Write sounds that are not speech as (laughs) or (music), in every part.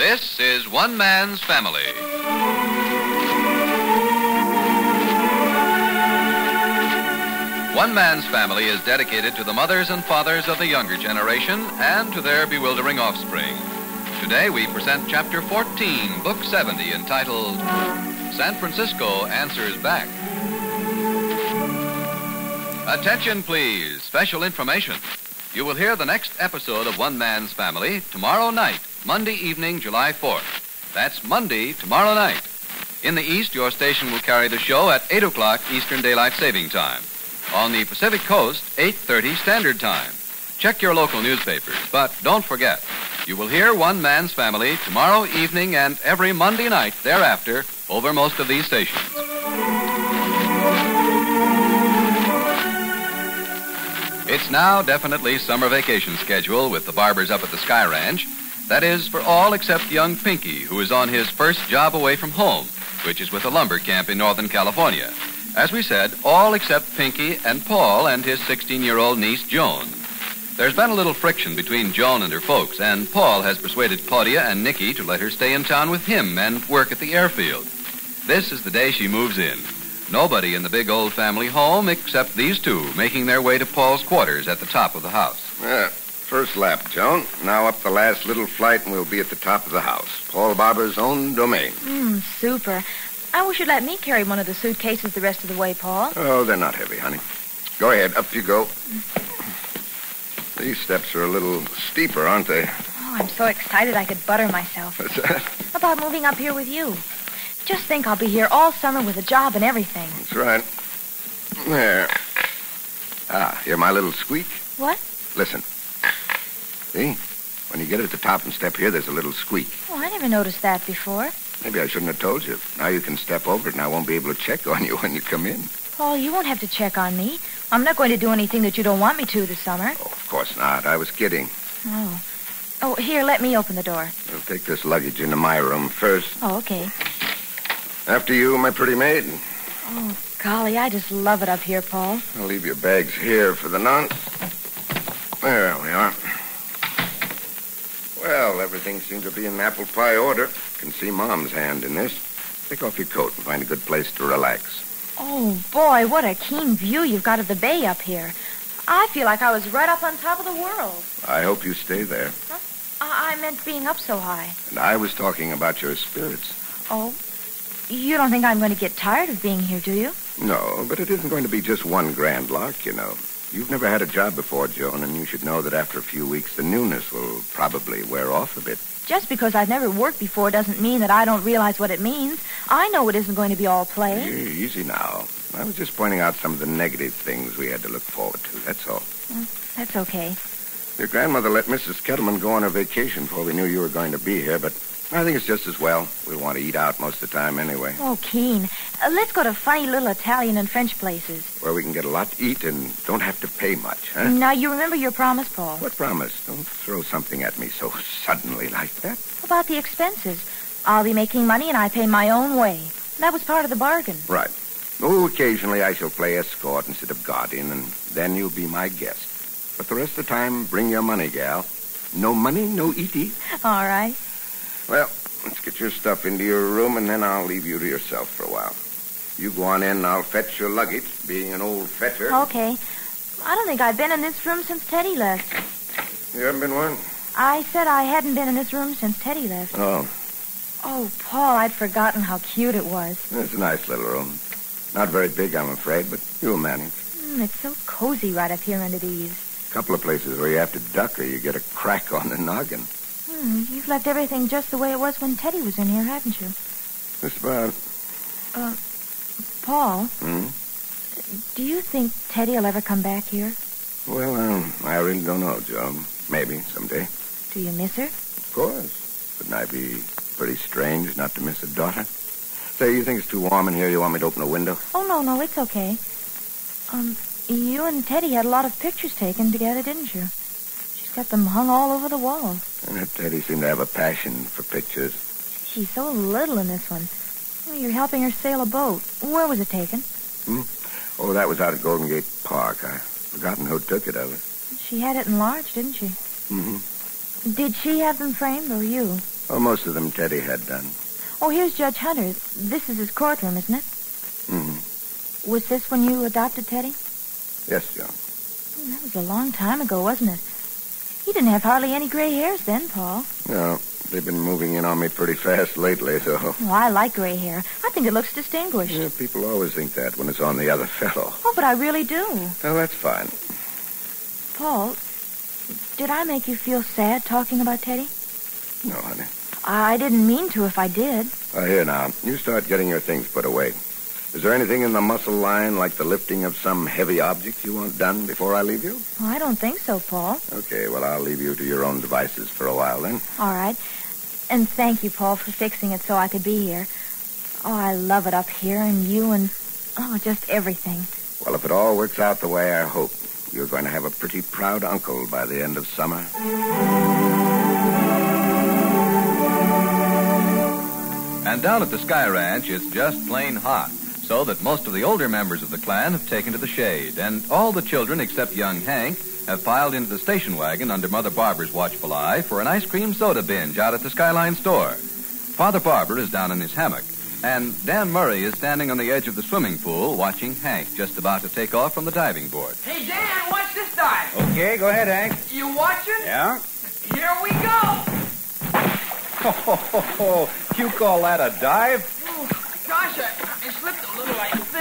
This is One Man's Family. One Man's Family is dedicated to the mothers and fathers of the younger generation and to their bewildering offspring. Today we present Chapter 14, Book 70, entitled San Francisco Answers Back. Attention, please. Special information. You will hear the next episode of One Man's Family tomorrow night, Monday evening, July 4th. That's Monday, tomorrow night. In the East, your station will carry the show at 8 o'clock Eastern Daylight Saving Time. On the Pacific Coast, 8.30 Standard Time. Check your local newspapers, but don't forget, you will hear One Man's Family tomorrow evening and every Monday night thereafter over most of these stations. It's now definitely summer vacation schedule with the Barbours up at the Sky Ranch. That is for all except young Pinky, who is on his first job away from home, which is with a lumber camp in Northern California. As we said, all except Pinky and Paul and his 16 year old niece, Joan. There's been a little friction between Joan and her folks, and Paul has persuaded Claudia and Nicky to let her stay in town with him and work at the airfield. This is the day she moves in. Nobody in the big old family home except these two making their way to Paul's quarters at the top of the house. Yeah, first lap, Joan. Now up the last little flight, and we'll be at the top of the house. Paul Barbour's own domain. Mm, super. I wish you'd let me carry one of the suitcases the rest of the way, Paul. Oh, they're not heavy, honey. Go ahead, up you go. These steps are a little steeper, aren't they? Oh, I'm so excited I could butter myself. What's that? About moving up here with you. Just think I'll be here all summer with a job and everything. That's right. There. Ah, hear my little squeak? What? Listen. See? When you get at the top and step here, there's a little squeak. Oh, I never noticed that before. Maybe I shouldn't have told you. Now you can step over it, and I won't be able to check on you (laughs) when you come in. Paul, you won't have to check on me. I'm not going to do anything that you don't want me to this summer. Oh, of course not. I was kidding. Oh. Oh, here, let me open the door. I'll take this luggage into my room first. Oh, okay. After you, my pretty maid. Oh, golly, I just love it up here, Paul. I'll leave your bags here for the nonce. There we are. Well, everything seems to be in apple pie order. Can see Mom's hand in this. Take off your coat and find a good place to relax. Oh, boy, what a keen view you've got of the bay up here. I feel like I was right up on top of the world. I hope you stay there. Huh? I, I meant being up so high. And I was talking about your spirits. Oh, you don't think I'm going to get tired of being here, do you? No, but it isn't going to be just one grand lark, you know. You've never had a job before, Joan, and you should know that after a few weeks, the newness will probably wear off a bit. Just because I've never worked before doesn't mean that I don't realize what it means. I know it isn't going to be all play. Easy now. I was just pointing out some of the negative things we had to look forward to, that's all. Mm, that's okay. Your grandmother let Mrs. Kettleman go on her vacation before we knew you were going to be here, but I think it's just as well. We want to eat out most of the time anyway, Oh, Keen. Uh, let's go to funny little Italian and French places. where we can get a lot to eat and don't have to pay much, huh? Now, you remember your promise, Paul. What promise? Don't throw something at me so suddenly like that. About the expenses. I'll be making money and I pay my own way. That was part of the bargain. Right. Oh, occasionally I shall play escort instead of guardian, and then you'll be my guest. But the rest of the time, bring your money, gal. No money, no eaty. All right. Well, let's get your stuff into your room, and then I'll leave you to yourself for a while. You go on in, and I'll fetch your luggage, being an old fetcher. Okay. I don't think I've been in this room since Teddy left. You haven't been one? I said I hadn't been in this room since Teddy left. Oh, Oh, Paul, I'd forgotten how cute it was. it's a nice little room. Not very big, I'm afraid, but you'll manage. Mm, it's so cozy right up here under the eaves. A couple of places where you have to duck or you get a crack on the noggin. Hmm, you've left everything just the way it was when Teddy was in here, haven't you? Just about. Paul, Hmm? do you think Teddy'll ever come back here? Well, um, I really don't know, Joe. Maybe someday. Do you miss her? Of course. Wouldn't I be pretty strange not to miss a daughter? Say, you think it's too warm in here? You want me to open a window? Oh, no, no, it's okay. Um, you and Teddy had a lot of pictures taken together, didn't you? She's got them hung all over the wall. And Teddy seemed to have a passion for pictures. She's so little in this one. Oh, you're helping her sail a boat. Where was it taken? Oh, that was out at Golden Gate Park. I've forgotten who took it of her. She had it enlarged, didn't she? Mm-hmm. Did she have them framed or you? Oh, most of them Teddy had done. Oh, here's Judge Hunter. This is his courtroom, isn't it? Mm-hmm. Was this when you adopted Teddy? Yes, Joan. Oh, that was a long time ago, wasn't it? He didn't have hardly any gray hairs then, Paul. No, they've been moving in on me pretty fast lately, though. Oh, I like gray hair. I think it looks distinguished. Yeah, people always think that when it's on the other fellow. Oh, but I really do. Well, that's fine. Paul, did I make you feel sad talking about Teddy? No, honey. I didn't mean to if I did. Oh, here now. You start getting your things put away. Is there anything in the muscle line like the lifting of some heavy object you want done before I leave you? Oh, I don't think so, Paul. Okay, well, I'll leave you to your own devices for a while then. All right. And thank you, Paul, for fixing it so I could be here. Oh, I love it up here and you and, oh, just everything. Well, if it all works out the way I hope, you're going to have a pretty proud uncle by the end of summer. And down at the Sky Ranch, it's just plain hot, so that most of the older members of the clan have taken to the shade, and all the children except young Hank have piled into the station wagon under Mother Barbour's watchful eye for an ice cream soda binge out at the Skyline store. Father Barbour is down in his hammock, and Dan Murray is standing on the edge of the swimming pool watching Hank just about to take off from the diving board. Hey, Dan, watch this dive. Okay, go ahead, Hank. You watching? Yeah? Here we go. (laughs) Oh, ho, ho, ho. You call that a dive? Ooh, gosh, I, I slipped a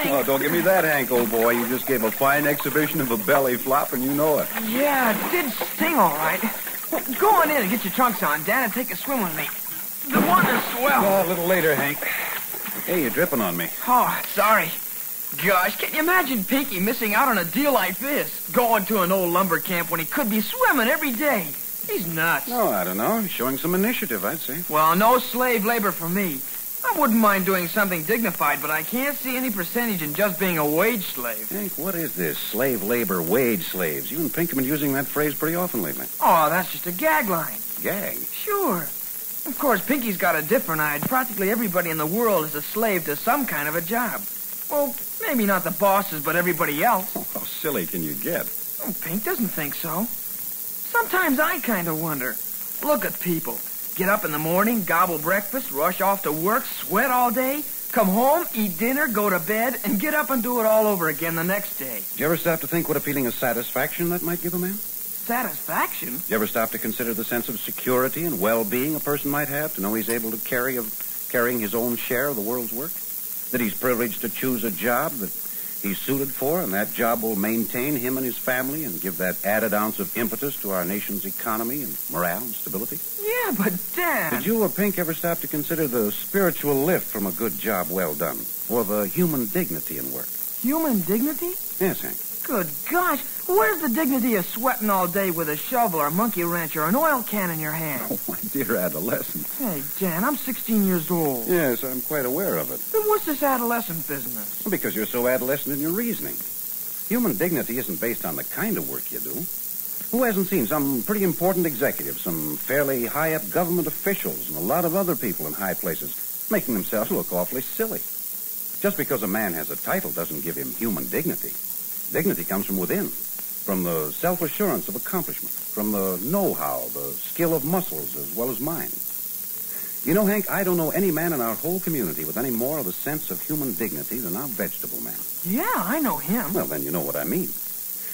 Oh, don't give me that, Hank, old boy. You just gave a fine exhibition of a belly flop, and you know it. Yeah, it did sting all right. Well, go on in and get your trunks on, Dan, and take a swim with me. The water's swell. Oh, a little later, Hank. Hey, you're dripping on me. Oh, sorry. Gosh, can you imagine Pinky missing out on a deal like this? Going to an old lumber camp when he could be swimming every day. He's nuts. No, I don't know. He's showing some initiative, I'd say. Well, no slave labor for me. I wouldn't mind doing something dignified, but I can't see any percentage in just being a wage slave. Hank, what is this? Slave labor, wage slaves. You and Pink have been using that phrase pretty often lately. Oh, that's just a gag line. Gag. Sure. Of course, Pinky's got a different eye. Practically everybody in the world is a slave to some kind of a job. Well, maybe not the bosses, but everybody else. Oh, how silly can you get? Oh, Pink doesn't think so. Sometimes I kind of wonder. Look at people. Get up in the morning, gobble breakfast, rush off to work, sweat all day, come home, eat dinner, go to bed, and get up and do it all over again the next day. Do you ever stop to think what a feeling of satisfaction that might give a man? Satisfaction? Do you ever stop to consider the sense of security and well-being a person might have to know he's able to carry of carrying his own share of the world's work? That he's privileged to choose a job that he's suited for, and that job will maintain him and his family and give that added ounce of impetus to our nation's economy and morale and stability? Yeah, but Dad. Did you or Pink ever stop to consider the spiritual lift from a good job well done, or the human dignity in work? Human dignity? Yes, Hank. Good gosh, where's the dignity of sweating all day with a shovel or a monkey wrench or an oil can in your hand? (laughs) Oh, my dear adolescent. Hey, Dan, I'm 16 years old. Yes, I'm quite aware of it. Then what's this adolescent business? Well, Because you're so adolescent in your reasoning. Human dignity isn't based on the kind of work you do. Who hasn't seen some pretty important executives, some fairly high up government officials, and a lot of other people in high places making themselves look awfully silly? Just because a man has a title doesn't give him human dignity. Dignity comes from within, from the self assurance of accomplishment, from the know how, the skill of muscles as well as mind. You know, Hank, I don't know any man in our whole community with any more of a sense of human dignity than our vegetable man. Yeah, I know him. Well, then you know what I mean.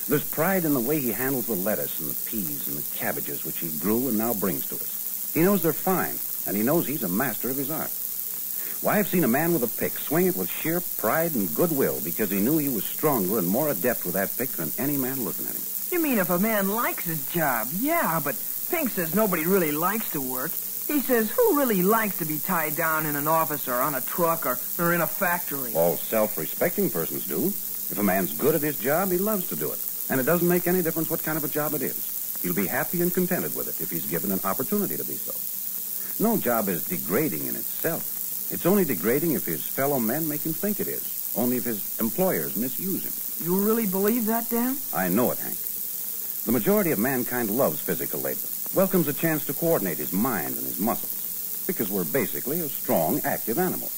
There's pride in the way he handles the lettuce and the peas and the cabbages which he grew and now brings to us. He knows they're fine, and he knows he's a master of his art. Why, I've seen a man with a pick swing it with sheer pride and goodwill because he knew he was stronger and more adept with that pick than any man looking at him. You mean if a man likes his job? Yeah, but Pink says nobody really likes to work. He says, who really likes to be tied down in an office or on a truck or, or in a factory? All self-respecting persons do. If a man's good at his job, he loves to do it. And it doesn't make any difference what kind of a job it is. He'll be happy and contented with it if he's given an opportunity to be so. No job is degrading in itself. It's only degrading if his fellow men make him think it is. Only if his employers misuse him. You really believe that, Dan? I know it, Hank. The majority of mankind loves physical labor, welcomes a chance to coordinate his mind and his muscles, because we're basically a strong, active animal.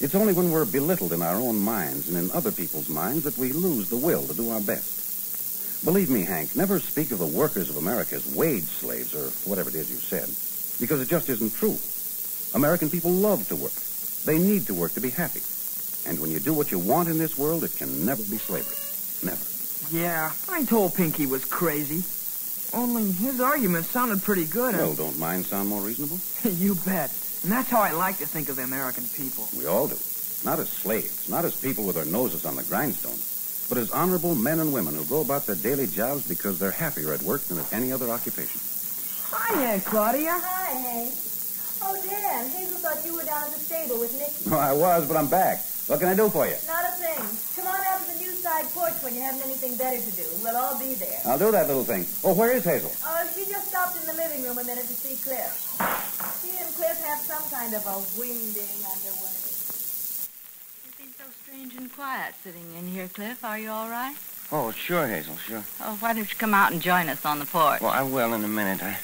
It's only when we're belittled in our own minds and in other people's minds that we lose the will to do our best. Believe me, Hank, never speak of the workers of America as wage slaves or whatever it is you said. because it just isn't true. American people love to work. They need to work to be happy. And when you do what you want in this world, it can never be slavery. Never. Yeah, I told Pinky was crazy. Only his argument sounded pretty good. Well, don't mine sound more reasonable? (laughs) you bet. And that's how I like to think of the American people. We all do. Not as slaves, not as people with their noses on the grindstone, but as honorable men and women who go about their daily jobs because they're happier at work than at any other occupation. Hi, Aunt Claudia. Hi, Hank. Oh, Dan, Hazel thought you were down at the stable with Nicky. Oh, (laughs) I was, but I'm back. What can I do for you? Not a thing. Come on out to the new side porch when you haven't anything better to do. We'll all be there. I'll do that little thing. Oh, where is Hazel? Oh, she just stopped in the living room a minute to see Cliff. She and Cliff have some kind of a wingding underway. You seem so strange and quiet sitting in here, Cliff. Are you all right? Oh, sure, Hazel, sure. Oh, why don't you come out and join us on the porch? Well, I will in a minute. I,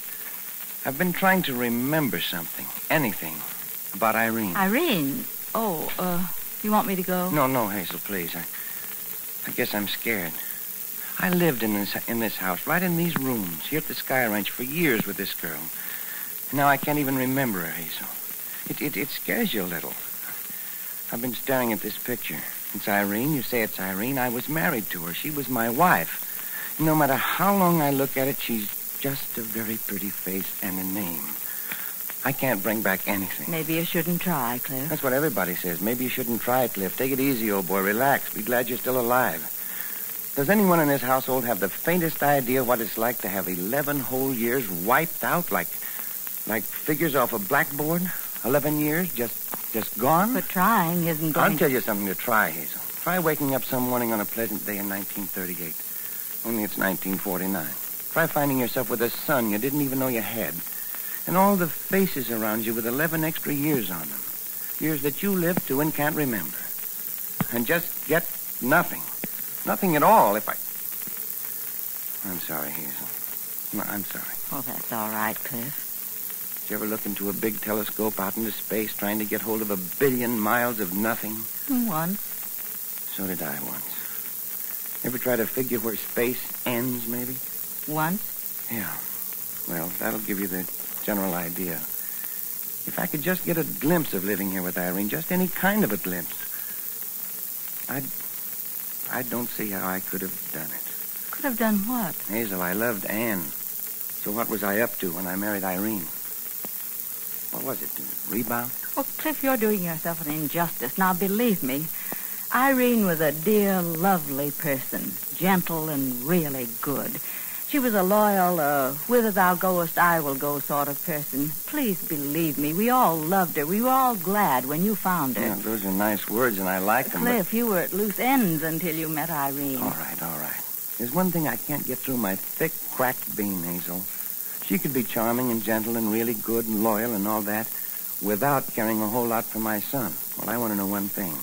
I've been trying to remember something, anything, about Irene. Irene. Oh, uh, you want me to go? No, no, Hazel, please. I, I guess I'm scared. I lived in this in this house, right in these rooms, here at the Sky Ranch, for years with this girl. Now I can't even remember her, Hazel. It, it, it scares you a little. I've been staring at this picture. It's Irene. You say it's Irene. I was married to her. She was my wife. No matter how long I look at it, she's just a very pretty face and a name. I can't bring back anything. Maybe you shouldn't try, Cliff. That's what everybody says. Maybe you shouldn't try, Cliff. Take it easy, old boy. Relax. Be glad you're still alive. Does anyone in this household have the faintest idea what it's like to have 11 whole years wiped out like like figures off a blackboard? 11 years just just gone? But trying isn't going I'll tell you something to try, Hazel. Try waking up some morning on a pleasant day in 1938. Only it's 1949. Try finding yourself with a son you didn't even know you had. And all the faces around you with 11 extra years on them. Years that you lived to and can't remember. And just get nothing. Nothing at all if I... I'm sorry, Hazel. No, I'm sorry. Oh, that's all right, Cliff. Did you ever look into a big telescope out into space trying to get hold of a billion miles of nothing? Once. So did I once. Ever try to figure where space ends, maybe? Once. Yeah. Well, that'll give you the general idea. If I could just get a glimpse of living here with Irene, just any kind of a glimpse, I'd. I don't see how I could have done it. Could have done what? Hazel, I loved Anne. So what was I up to when I married Irene? What was it? Rebound? Oh, Cliff, you're doing yourself an injustice. Now, believe me, Irene was a dear, lovely person, gentle and really good. She was a loyal, uh, whither thou goest, I will go sort of person. Please believe me, we all loved her. We were all glad when you found her. Yeah, those are nice words, and I like them. but- Cliff, you were at loose ends until you met Irene. All right, all right. There's one thing I can't get through my thick, cracked bean, Hazel. She could be charming and gentle and really good and loyal and all that without caring a whole lot for my son. Well, I want to know one thing.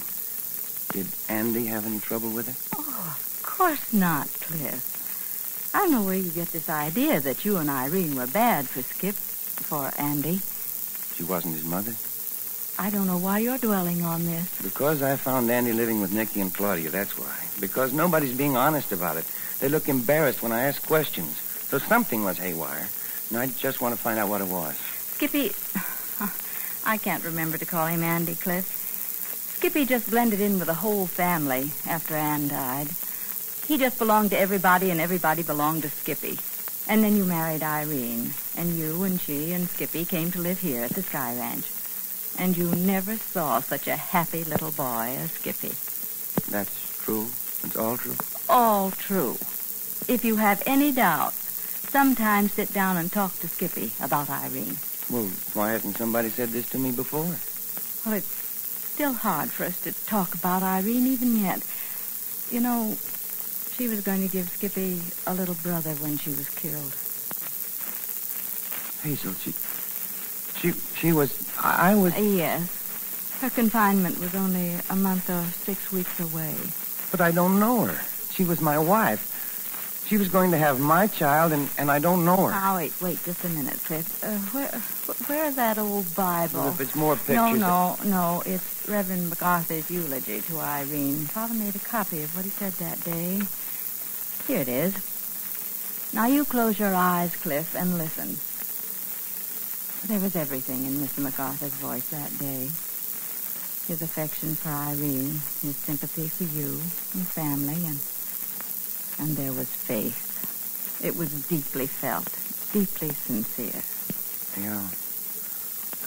Did Andy have any trouble with her? Oh, of course not, Cliff. I don't know where you get this idea that you and Irene were bad for Skip, for Andy. She wasn't his mother? I don't know why you're dwelling on this. Because I found Andy living with Nicky and Claudia, that's why. Because nobody's being honest about it. They look embarrassed when I ask questions. So something was haywire. And I just want to find out what it was. Skippy. (sighs) I can't remember to call him Andy Cliff. Skippy just blended in with the whole family after Ann died. He just belonged to everybody, and everybody belonged to Skippy. And then you married Irene, and you and she and Skippy came to live here at the Sky Ranch. And you never saw such a happy little boy as Skippy. That's true? It's all true? All true. If you have any doubts, sometimes sit down and talk to Skippy about Irene. Well, why hasn't somebody said this to me before? Well, it's still hard for us to talk about Irene even yet. You know, she was going to give Skippy a little brother when she was killed. Hazel, she... She, she was... I, I was... Uh, yes. Her confinement was only a month or six weeks away. But I don't know her. She was my wife. She was going to have my child, and, and I don't know her. Now, wait, wait just a minute, Cliff. Uh, where, where's that old Bible? Well, if it's more pictures... No, no, no. It's Reverend MacArthur's eulogy to Irene. Father made a copy of what he said that day. Here it is. Now you close your eyes, Cliff, and listen. There was everything in Mr. MacArthur's voice that day. His affection for Irene, his sympathy for you and family, and and there was faith. It was deeply felt, deeply sincere. Yeah.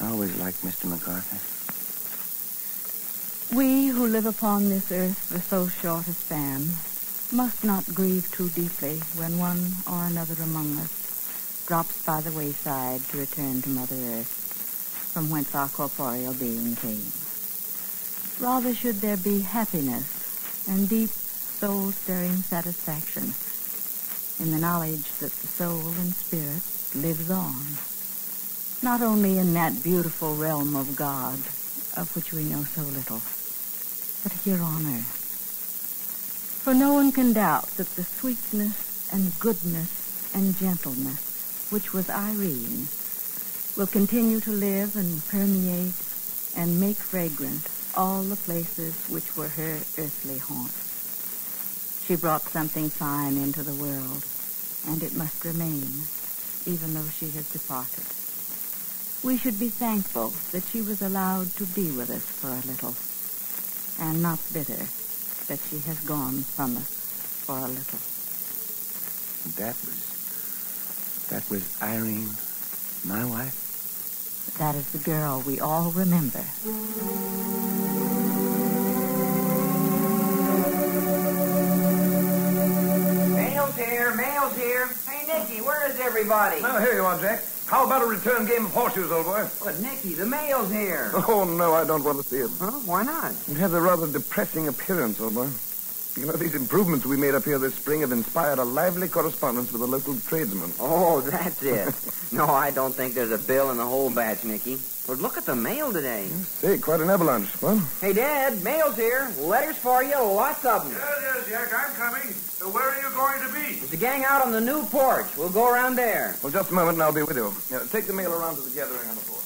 I always liked Mr. MacArthur. We who live upon this earth for so short a span must not grieve too deeply when one or another among us drops by the wayside to return to Mother Earth, from whence our corporeal being came. Rather should there be happiness and deep soul-stirring satisfaction in the knowledge that the soul and spirit lives on, not only in that beautiful realm of God of which we know so little, but here on earth. For no one can doubt that the sweetness and goodness and gentleness which was Irene, will continue to live and permeate and make fragrant all the places which were her earthly haunts. She brought something fine into the world, and it must remain, even though she has departed. We should be thankful that she was allowed to be with us for a little, and not bitter that she has gone from us for a little. That was that was Irene, my wife? That is the girl we all remember. Mail's here, mail's here. Hey, Nicky, where is everybody? Oh, here you are, Jack. How about a return game of horseshoes, old boy? But, Nicky, the mail's here. (laughs) Oh, no, I don't want to see it. Huh? Why not? It has a rather depressing appearance, old boy. You know, these improvements we made up here this spring have inspired a lively correspondence with the local tradesmen. Oh, that's it. (laughs) no, I don't think there's a bill in the whole batch, Nicky. But look at the mail today. Say, quite an avalanche. Well, Hey, Dad, mail's here. Letters for you, lots of them. Yes, yes, Jack, I'm coming. So where are you going to be? There's a gang out on the new porch. We'll go around there. well, just a moment and I'll be with you. Yeah, take the mail around to the gathering on the porch.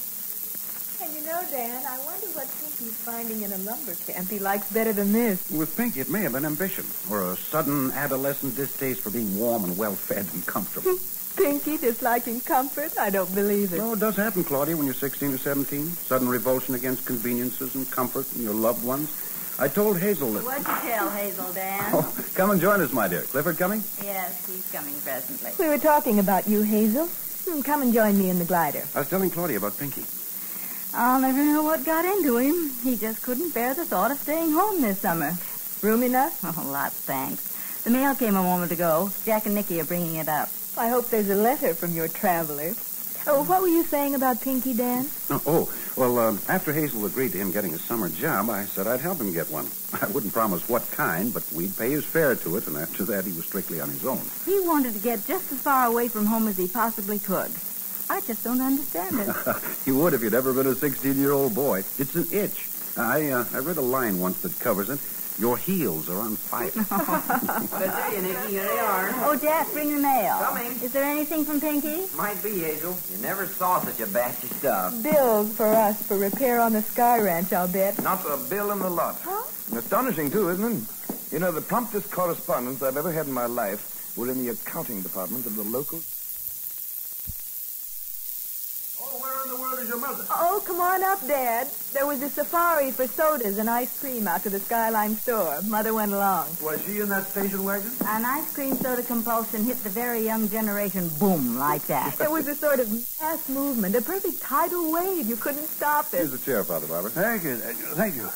And you know, Dan, I wonder what Pinky's finding in a lumber camp he likes better than this. With Pinky, it may have been ambition, or a sudden adolescent distaste for being warm and well fed and comfortable. (laughs) Pinky disliking comfort? I don't believe it. No, it does happen, Claudia, when you're 16 or 17. Sudden revulsion against conveniences and comfort and your loved ones. I told Hazel that. What'd you tell Hazel, Dan? Oh, come and join us, my dear. Clifford coming? Yes, he's coming presently. We were talking about you, Hazel. Hmm, Come and join me in the glider. I was telling Claudia about Pinky. I'll never know what got into him. He just couldn't bear the thought of staying home this summer. Room enough? (laughs) Oh, lots, thanks. The mail came a moment ago. Jack and Nicky are bringing it up. I hope there's a letter from your traveler. Oh, what were you saying about Pinky, Dan? Oh, oh well, um, after Hazel agreed to him getting a summer job, I said I'd help him get one. (laughs) I wouldn't promise what kind, but we'd pay his fare to it, and after that, he was strictly on his own. He wanted to get just as far away from home as he possibly could. I just don't understand it. (laughs) you would if you'd ever been a 16-year-old boy. It's an itch. I uh, I read a line once that covers it. Your heels are on fire. (laughs) I tell you, Nicky, here they are. oh, Jack, bring the mail. Coming. Is there anything from Pinky? Might be, Hazel. You never saw such a batch of stuff. Bills for us for repair on the Sky Ranch, I'll bet. Not a bill in the lot. Huh? Astonishing, too, isn't it? You know, the promptest correspondence I've ever had in my life were in the accounting department of the local. Oh, where in the world is your mother? Oh, come on up, Dad. There was a safari for sodas and ice cream out to the Skyline store. Mother went along. Was she in that station wagon? An ice cream soda compulsion hit the very young generation boom like that. (laughs) It was a sort of mass movement, a perfect tidal wave. You couldn't stop it. Here's the chair, Father Barbour. Thank you, thank you.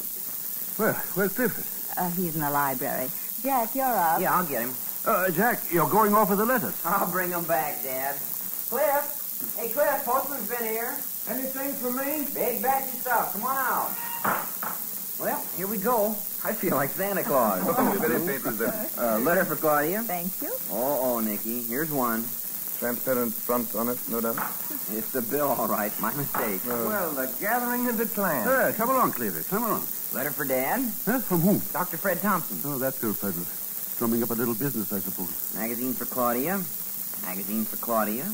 Well, where's Clifford? Uh, he's in the library. Jack, you're up. Yeah, I'll get him. Uh, Jack, you're going off with the letters. I'll bring him back, Dad. Cliff. Hey, Cliff, postman's been here. Anything for me? Big batch of stuff. Come on out. Well, here we go. I feel like Santa Claus. Very papers there. uh, letter for Claudia. Thank you. Oh, oh, Nicky. Here's one. Transparent front on it, no doubt. It's the bill, all right. My mistake. Well, the gathering of the clan. Uh, come along, Clifford. Come along. Letter for Dad. Huh? From whom? Dr. Fred Thompson. Oh, that's good, Frederick. Drumming up a little business, I suppose. Magazine for Claudia. Magazine for Claudia.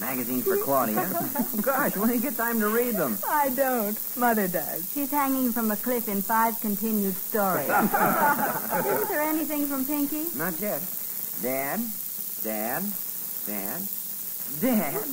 Magazine for Claudia. (laughs) Gosh, when do you get time to read them? I don't. Mother does. She's hanging from a cliff in five continued stories. (laughs) Isn't there anything from Pinky? Not yet. Dad, Dad, Dad, Dad,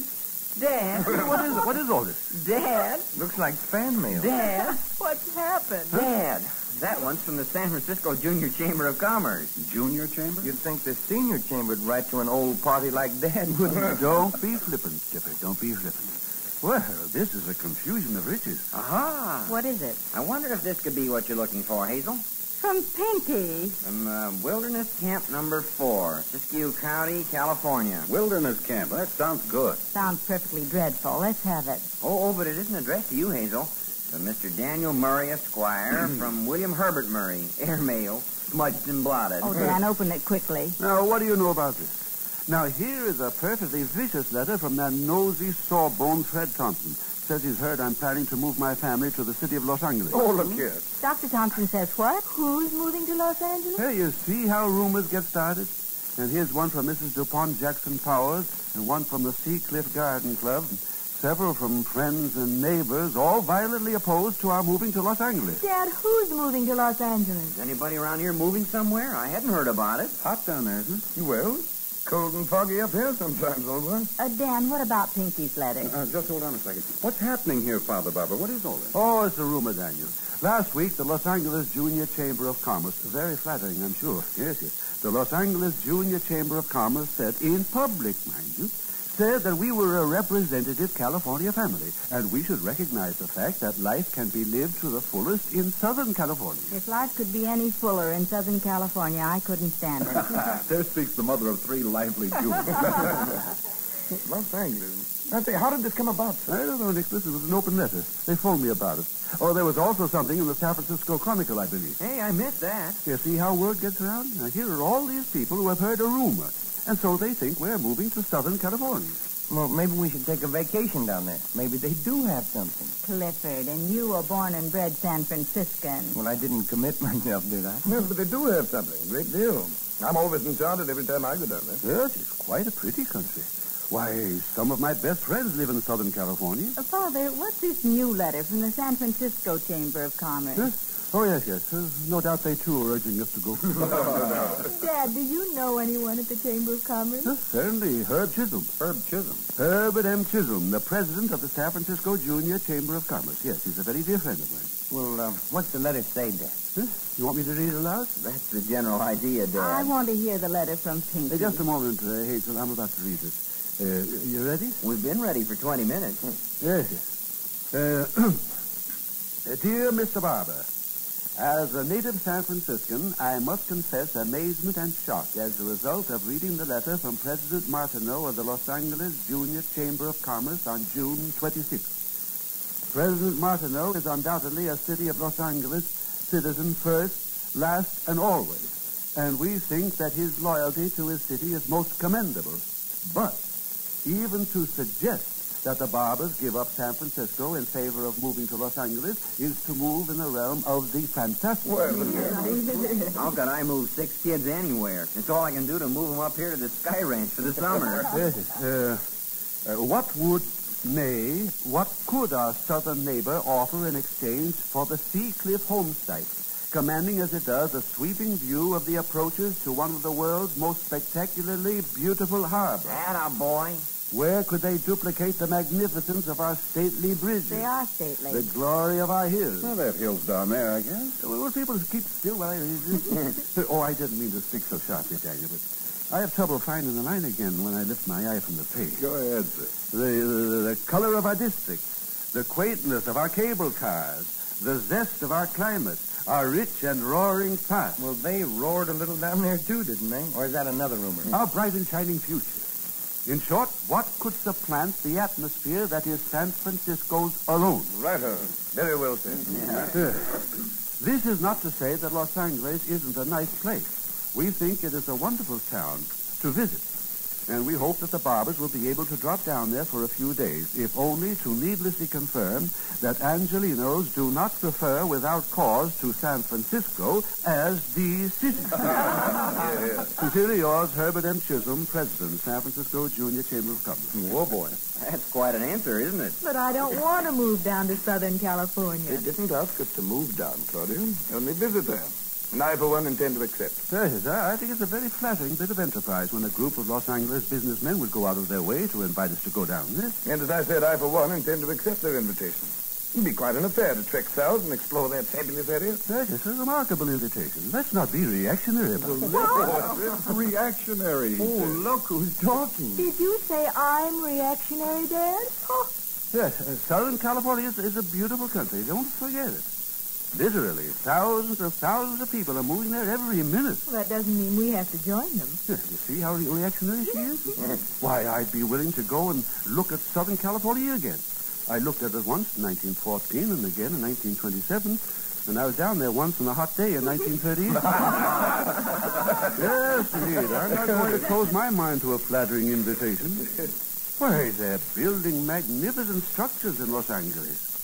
Dad, what is what is all this? Dad, Looks like fan mail. Dad, (laughs) What's happened? Dad. That one's from the San Francisco Junior Chamber of Commerce. Junior chamber? You'd think the senior chamber would write to an old party like that, wouldn't (laughs) you? Don't be flippant, Skipper. Don't be flippant. Well, this is a confusion of riches. Aha. What is it? I wonder if this could be what you're looking for, Hazel. From Pinky. From uh, Wilderness Camp Number 4, Siskiyou County, California. Wilderness camp. That sounds good. Sounds perfectly dreadful. Let's have it. Oh, oh, but it isn't addressed to you, Hazel. To Mr. Daniel Murray, Esquire, mm-hmm. from William Herbert Murray, airmail, smudged and blotted. Oh, Dan, open it quickly. Now, what do you know about this? Now, here is a perfectly vicious letter from that nosy, sawbone Fred Thompson. Says he's heard I'm planning to move my family to the city of Los Angeles. Oh, look here. Dr. Thompson says what? Who's moving to Los Angeles? Hey, you see how rumors get started? And here's one from Mrs. DuPont Jackson Powers, and one from the Sea Cliff Garden Club, and several from friends and neighbors, all violently opposed to our moving to Los Angeles. Dad, who's moving to Los Angeles? Is anybody around here moving somewhere? I hadn't heard about it. Hot down there, isn't it? Well, cold and foggy up here sometimes, old boy. Uh, Dan, what about Pinky's letter? Uh, just hold on a second. What's happening here, Father Barbour? What is all this? Oh, it's a rumor, Daniel. Last week, the Los Angeles Junior Chamber of Commerce, very flattering, I'm sure. Yes, yes. The Los Angeles Junior Chamber of Commerce said, in public, mind you, said that we were a representative California family, and we should recognize the fact that life can be lived to the fullest in Southern California. If life could be any fuller in Southern California, I couldn't stand it. (laughs) there speaks the mother of three lively Jews. Los Angeles. I say, how did this come about, sir? I don't know, Nicholas. It was an open letter. They phoned me about it. Oh, there was also something in the San Francisco Chronicle, I believe. Hey, I missed that. You see how word gets around? Now, here are all these people who have heard a rumor, and so they think we're moving to Southern California. Well, maybe we should take a vacation down there. Maybe they do have something. Clifford, and you were born and bred San Franciscan. Well, I didn't commit (laughs) myself, did I? Yes, but they do have something. Great deal. I'm always enchanted every time I go down there. Yes, it's quite a pretty country. Why, some of my best friends live in Southern California. Uh, Father, what's this new letter from the San Francisco Chamber of Commerce? Yes? Oh, yes, yes. Uh, no doubt they, too, are urging us to go. (laughs) Dad, do you know anyone at the Chamber of Commerce? Yes, certainly. Herb Chisholm. Herb Chisholm. Herbert M. Chisholm, the president of the San Francisco Junior Chamber of Commerce. Yes, he's a very dear friend of mine. Well, uh, what's the letter say, Dad? Huh? You want me to read it aloud? That's the general idea, Dad. I want to hear the letter from Pinky. Uh, just a moment, uh, Hazel. I'm about to read it. Uh, you ready? We've been ready for 20 minutes. Yes, yes. Uh, (clears throat) dear Mr. Barbour, as a native San Franciscan, I must confess amazement and shock as a result of reading the letter from President Martineau of the Los Angeles Junior Chamber of Commerce on June 26th. President Martineau is undoubtedly a city of Los Angeles citizen first, last, and always, and we think that his loyalty to his city is most commendable. But even to suggest that the Barbours give up San Francisco in favor of moving to Los Angeles is to move in the realm of the fantastic. (laughs) How could I move six kids anywhere? It's all I can do to move them up here to the Sky Ranch for the summer. (laughs) Uh, uh, what would, nay, what could our southern neighbor offer in exchange for the Sea Cliff home site, commanding as it does a sweeping view of the approaches to one of the world's most spectacularly beautiful harbors? Atta boy. Where could they duplicate the magnificence of our stately bridges? They are stately. The glory of our hills. Well, they have hills down there, I guess. Uh, well, people keep still while I... Uh, (laughs) uh, oh, I didn't mean to speak so sharply, Daniel, but I have trouble finding the line again when I lift my eye from the page. Go ahead, sir. The, the, the color of our districts, the quaintness of our cable cars, the zest of our climate, our rich and roaring past, Well, they roared a little down there, too, didn't they? Or is that another rumor? our bright and shining future. In short, what could supplant the atmosphere that is San Francisco's alone? Right on. Very well said. This is not to say that Los Angeles isn't a nice place. We think it is a wonderful town to visit. And we hope that the Barbours will be able to drop down there for a few days, if only to needlessly confirm that Angelenos do not prefer without cause to San Francisco as the city. (laughs) Sincerely yours, Herbert M. Chisholm, President, San Francisco Junior Chamber of Commerce. Oh, boy. That's quite an answer, isn't it? But I don't want to move down to Southern California. They didn't ask us to move down, Claudia. Only visit there. And I, for one, intend to accept. Yes, I I think it's a very flattering bit of enterprise when a group of Los Angeles businessmen would go out of their way to invite us to go down. there. And as I said, I, for one, intend to accept their invitation. It'd be quite an affair to trek south and explore that fabulous area. Yes, it's a remarkable invitation. Let's not be reactionary about it. Reactionary. Oh, look who's talking. Did you say I'm reactionary, Dad? Oh, Yes, uh, Southern California is, is a beautiful country. Don't forget it. Literally, thousands of thousands of people are moving there every minute. well, that doesn't mean we have to join them. Yes, you see how reactionary she is? (laughs) Why, I'd be willing to go and look at Southern California again. I looked at it once in 1914 and again in 1927, and I was down there once on a hot day in (laughs) 1938. yes, indeed. I'm not going to close my mind to a flattering invitation. Why, they're building magnificent structures in Los Angeles.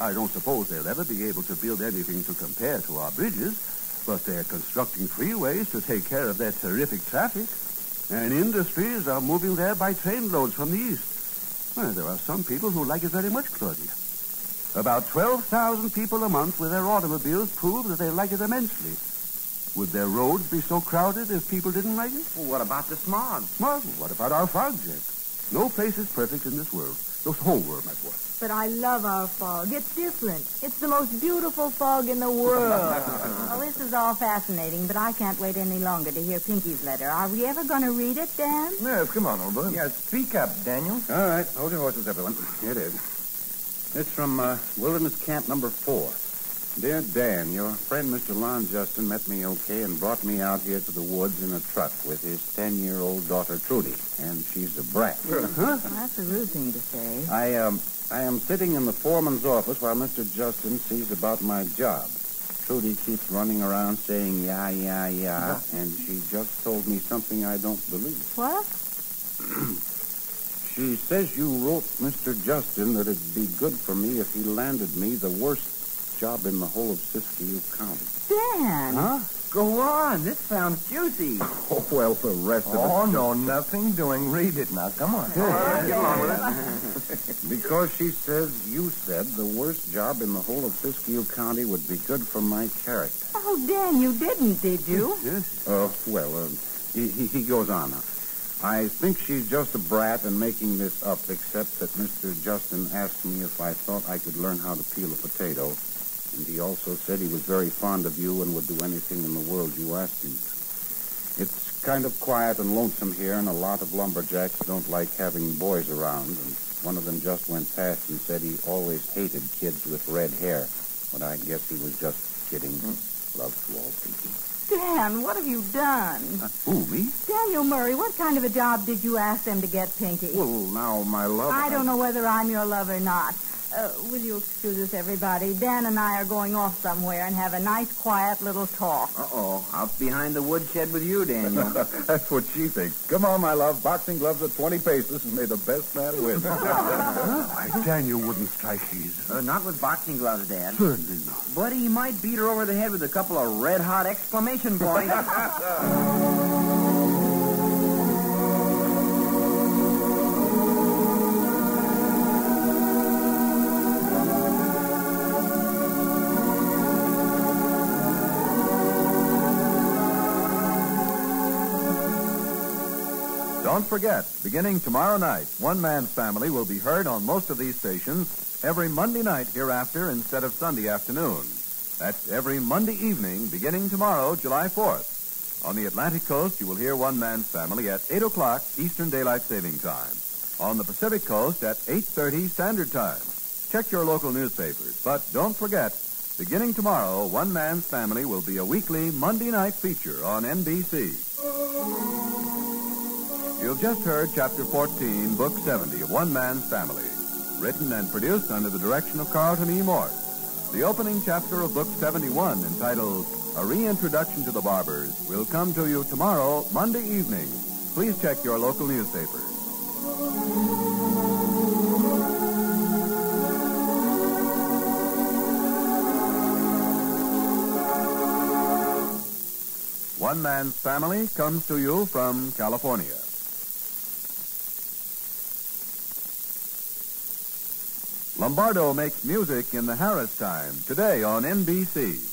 I don't suppose they'll ever be able to build anything to compare to our bridges, but they're constructing freeways to take care of their terrific traffic. And industries are moving there by trainloads from the east. Well, there are some people who like it very much, Claudia. About 12,000 people a month with their automobiles prove that they like it immensely. Would their roads be so crowded if people didn't like it? Well, what about the smog? Smog? what about our fog, Jack? No place is perfect in this world. The whole world might work. But I love our fog. It's different. It's the most beautiful fog in the world. (laughs) Well, this is all fascinating, but I can't wait any longer to hear Pinky's letter. Are we ever going to read it, Dan? Yes, come on, old boy. Yeah, speak up, Daniel. All right, hold your horses, everyone. Here it is. It's from uh, Wilderness Camp Number Four. Dear Dan, your friend Mr. Lon Justin met me okay and brought me out here to the woods in a truck with his ten-year-old daughter Trudy, and she's a brat. (laughs) Well, that's a rude thing to say. I um, I am sitting in the foreman's office while Mr. Justin sees about my job. Trudy keeps running around saying yeah, yeah, yeah, and she just told me something I don't believe. (clears throat) What? She says you wrote Mr. Justin that it'd be good for me if he landed me the worst job in the whole of Siskiyou County. Dan! Huh? Go on. This sounds juicy. (laughs) Oh, well, for the rest of Oh, it. no, nothing doing. Read it now. Come on. Get along (laughs) with it. (laughs) Because she says you said the worst job in the whole of Siskiyou County would be good for my character. Oh, Dan, you didn't, did you? Yes. Oh, well, uh, he, he, he goes on now. I think she's just a brat and making this up, except that Mr. Justin asked me if I thought I could learn how to peel a potato. And he also said he was very fond of you and would do anything in the world you asked him. It's kind of quiet and lonesome here, and a lot of lumberjacks don't like having boys around. And one of them just went past and said he always hated kids with red hair. But I guess he was just kidding. Hmm. Love to all people. Dan, what have you done? Uh, who, me? Daniel Murray, what kind of a job did you ask them to get Pinky? Well, now, my love. I don't know whether I'm your love or not. Uh, will you excuse us, everybody? Dan and I are going off somewhere and have a nice, quiet little talk. Uh-oh. Out behind the woodshed with you, Daniel. (laughs) That's what she thinks. Come on, my love. Boxing gloves at 20 paces, and may the best man win. (laughs) Why, Daniel wouldn't strike easy. uh, not with boxing gloves, Dad. Certainly not. But he might beat her over the head with a couple of red-hot exclamation points. (laughs) Don't forget, beginning tomorrow night, One Man's Family will be heard on most of these stations every Monday night hereafter instead of Sunday afternoon. That's every Monday evening beginning tomorrow, July 4th. On the Atlantic coast, you will hear One Man's Family at 8 o'clock Eastern Daylight Saving Time. On the Pacific coast at 8.30 Standard Time. Check your local newspapers. But don't forget, beginning tomorrow, One Man's Family will be a weekly Monday night feature on NBC. You've just heard Chapter 14, Book 70 of One Man's Family, written and produced under the direction of Carlton E. Morse. The opening chapter of Book 71, entitled A Reintroduction to the Barbours, will come to you tomorrow, Monday evening. Please check your local newspaper. One Man's Family comes to you from California. Lombardo makes music in the Harris time today on NBC.